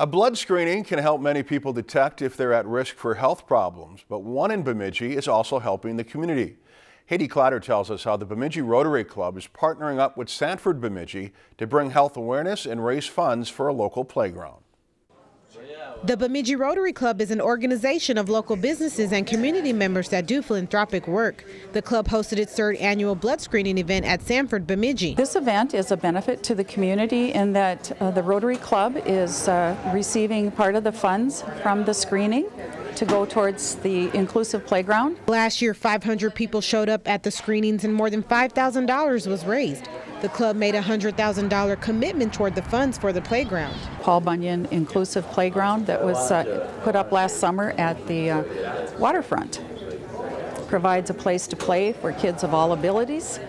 A blood screening can help many people detect if they're at risk for health problems, but one in Bemidji is also helping the community. Haiti Clotter tells us how the Bemidji Rotary Club is partnering up with Sanford Bemidji to bring health awareness and raise funds for a local playground. The Bemidji Rotary Club is an organization of local businesses and community members that do philanthropic work. The club hosted its third annual blood screening event at Sanford, Bemidji. This event is a benefit to the community in that uh, the Rotary Club is uh, receiving part of the funds from the screening to go towards the inclusive playground. Last year, 500 people showed up at the screenings and more than $5,000 was raised. The club made a $100,000 commitment toward the funds for the playground. Paul Bunyan Inclusive Playground that was uh, put up last summer at the uh, waterfront provides a place to play for kids of all abilities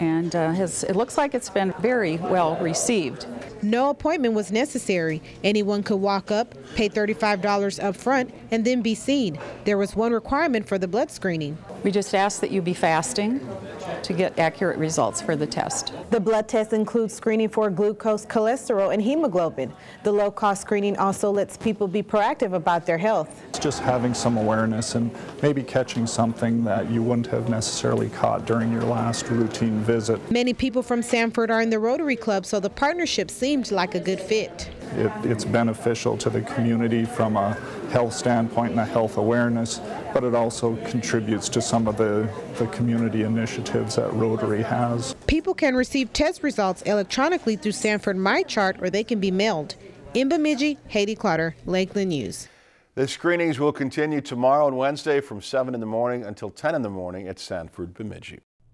and uh, has, it looks like it's been very well received. No appointment was necessary. Anyone could walk up, pay $35 up front, and then be seen. There was one requirement for the blood screening. We just ask that you be fasting to get accurate results for the test. The blood test includes screening for glucose, cholesterol, and hemoglobin. The low-cost screening also lets people be proactive about their health. It's just having some awareness and maybe catching something that you wouldn't have necessarily caught during your last routine visit. Many people from Sanford are in the Rotary Club, so the partnership seemed like a good fit. It, it's beneficial to the community from a health standpoint and a health awareness, but it also contributes to some of the, the community initiatives that Rotary has. People can receive test results electronically through Sanford MyChart or they can be mailed. In Bemidji, Haiti Clotter, Lakeland News. The screenings will continue tomorrow and Wednesday from 7 in the morning until 10 in the morning at Sanford Bemidji.